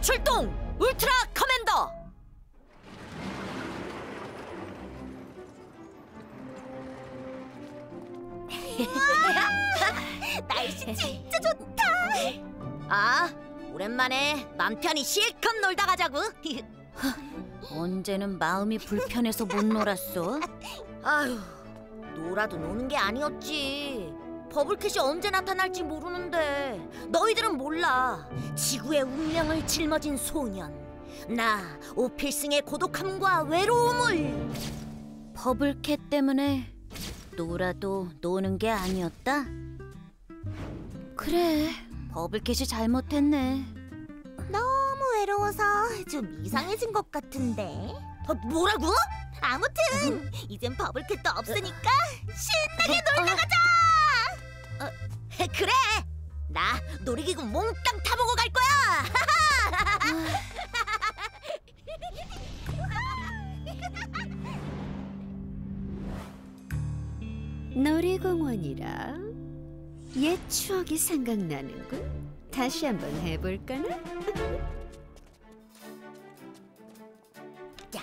출동! Ultra Commander! 날씨 진짜 좋다. 아, 오랜만에 맘 편히 실컷 놀다 가자고. 언제는 마음이 불편해서 못 놀았어? 아휴, 놀아도 노는 게 아니었지. 버블캣이 언제 나타날지 모르는데 너희들은 몰라. 지구의 운명을 짊어진 소년. 나 오필승의 고독함과 외로움을. 버블캣 때문에 놀아도 노는 게 아니었다. 그래, 버블캣이 잘못했네. 너무 외로워서 좀 이상해진 것 같은데. 어, 뭐라고? 아무튼 이젠 버블캣도 없으니까 신나게 놀다 가자. 어, 그래. 나 놀이기구 몽땅 타보고 갈 거야. 놀이공원이라 옛 추억이 생각나는군. 다시 한번 해볼까나? 자,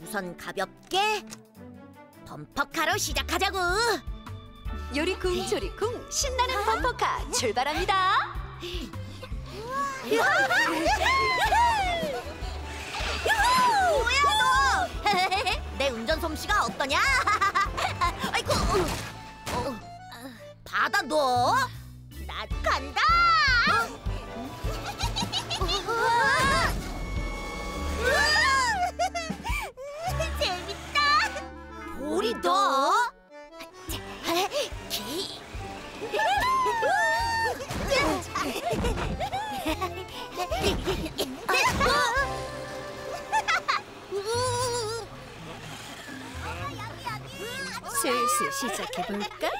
우선 가볍게 범퍼카로 시작하자고. 요리쿵 조리쿵 신나는 범퍼카 출발합니다. 뭐야 너? 내 운전 솜씨가 어떠냐? 아이고, 어, 어, 받아 너. 나 간다. 재밌다. 우리 너. 슬슬 시작해볼까?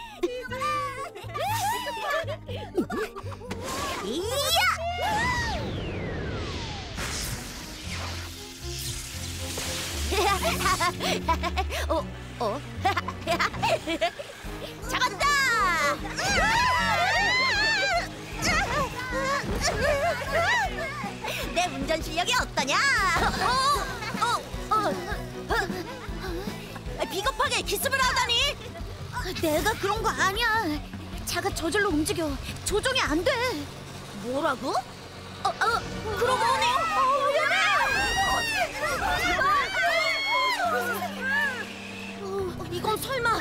어, 어? 내 운전 실력이 어떠냐? 어, 어, 어, 어. 비겁하게 기습을 하다니! 내가 그런 거 아니야. 차가 저절로 움직여. 조종이 안 돼. 뭐라고? 어, 어, 그러고 보니. 어, 이건 설마.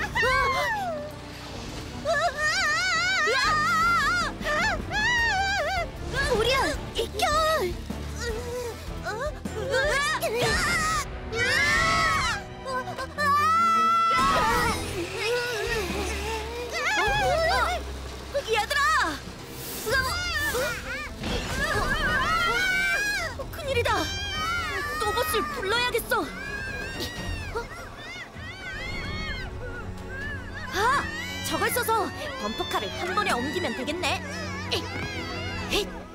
우리야, 이겨! 얘들아! 어, 큰일이다! 로봇을 불러야겠어! 아! 저걸 써서 범퍼카를 한 번에 옮기면 되겠네! 에잇!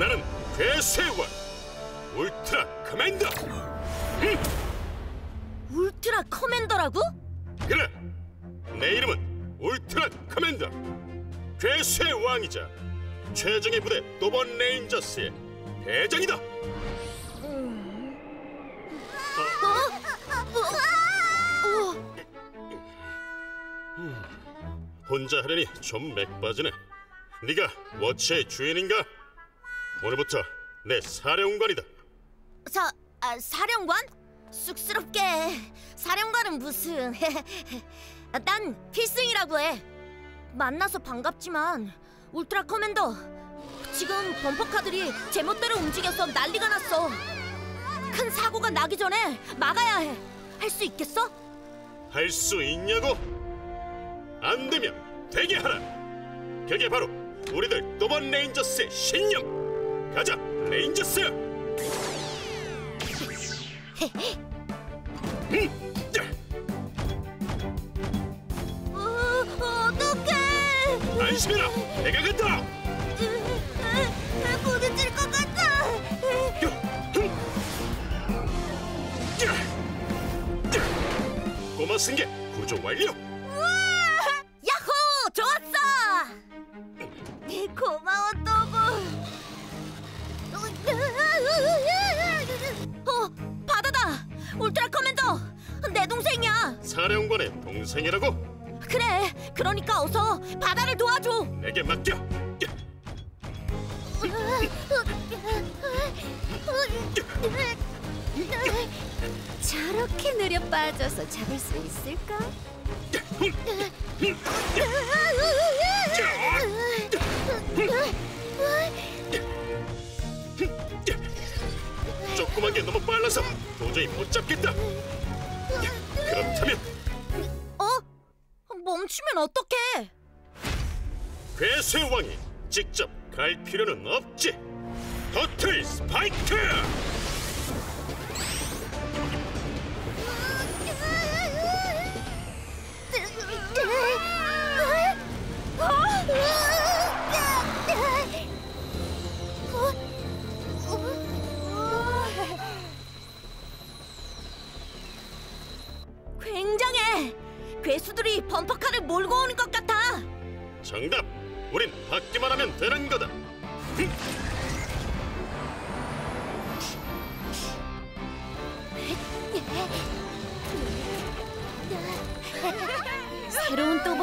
나는 괴세왕 Ultra Commander. Ultra Commander라고? 그래 내 이름은 Ultra Commander. 괴세왕이자 최정예 부대 또봇 Rangers의 대장이다. 혼자 하려니 좀 맥빠지네. 네가 워치의 주인인가? 오늘부터 내 사령관이다 사, 아, 사령관? 쑥스럽게 사령관은 무슨 난 필승이라고 해 만나서 반갑지만 Ultra Commander 지금 범퍼카들이 제멋대로 움직여서 난리가 났어 큰 사고가 나기 전에 막아야 해 할 수 있겠어? 할 수 있냐고? 안 되면 되게 하라. 그게 바로 우리들 또봇 Rangers의 신념. 가자, Rangers. 음, 자, 어, 어떡해 안심해라. 내가 간다. 부딪힐 것 같아. 꼬마 승객 구조 완료. Ultra Commander. 내 동생이야. 사령관의 동생이라고? 그래. 그러니까 어서 바다를 도와줘. 내게 맡겨. 저렇게 느려 빠져서 잡을 수 있을까? 조그만 게 너무 빨라서 도저히 못 잡겠다. 그렇다면 어? 멈추면 어떡해? 괴수의 왕이 직접 갈 필요는 없지. 터틀 스파이크!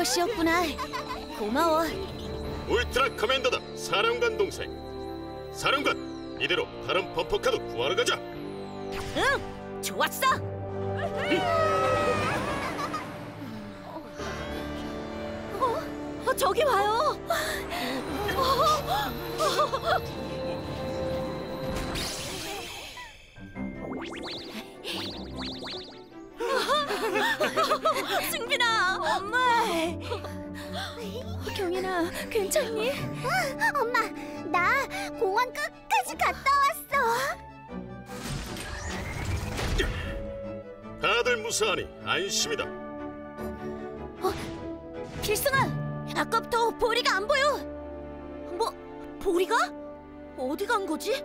또봇이었구나. 고마워. 울트라 커맨더다. 사령관 동생. 사령관, 이대로 다른 범퍼카도 구하러 가자. 응, 좋았어. 어, 어, 저기 와요. 승빈아, 엄마. 경인아, 괜찮니? 엄마, 나 공원 끝까지 갔다 왔어. 다들 무사하니 안심이다. 필승아, 아까부터 보리가 안 보여. 뭐, 보리가? 어디 간 거지?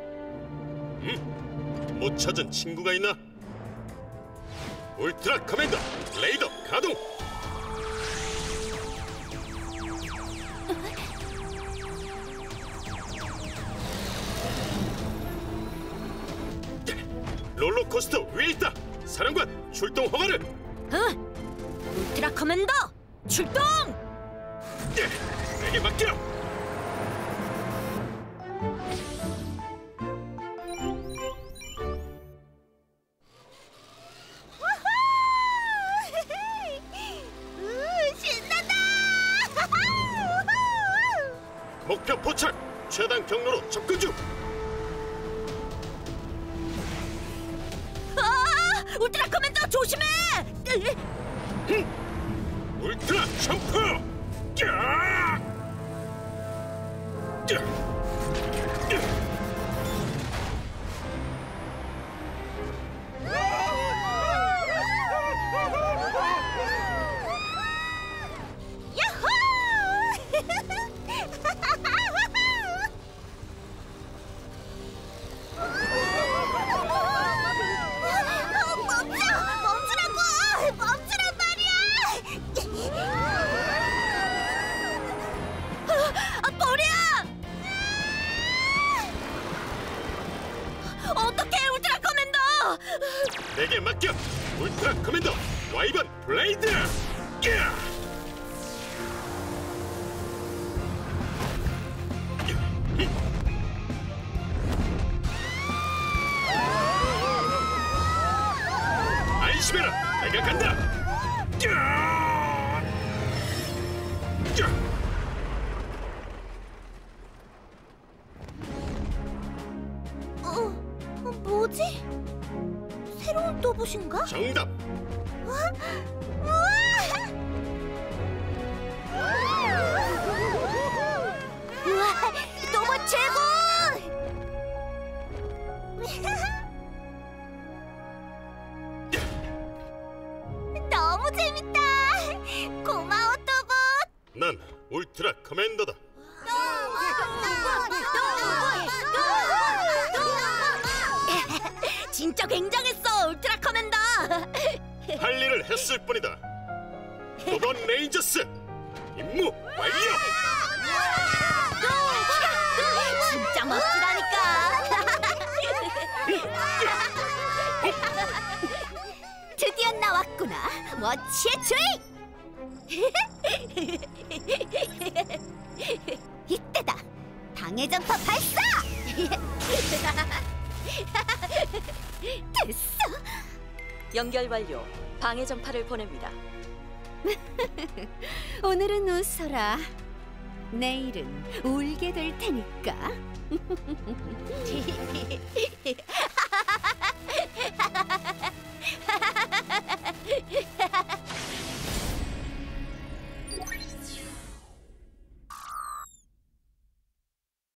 못 찾은 친구가 있나? Ultra Commander 레이더 가동. 롤러코스터 위에 있다. 사령관 출동 허가를. 응. Ultra Commander 출동! 예, 내게 신난다! 목표 포착. 최단 경로로 접근 중. 울트라 커맨더 조심해! 으, 울트라 점프! 야! 야! 야! 커맨더 와이번 블레이드! 야! 안심해라! 내가 간다! 야! 야! 어, 뭐지? 새로운 또봇인가? 정답! 진짜 굉장했어, Ultra Commander. 할 일을 했을 뿐이다. 또봇 Rangers 임무 완료. 진짜 멋지다니까. 드디어 나왔구나, 워치의 주인. 이때다, 방해 점퍼 발사. 됐어. 연결 완료. 방해 전파를 보냅니다. 오늘은 웃어라. 내일은 울게 될 테니까.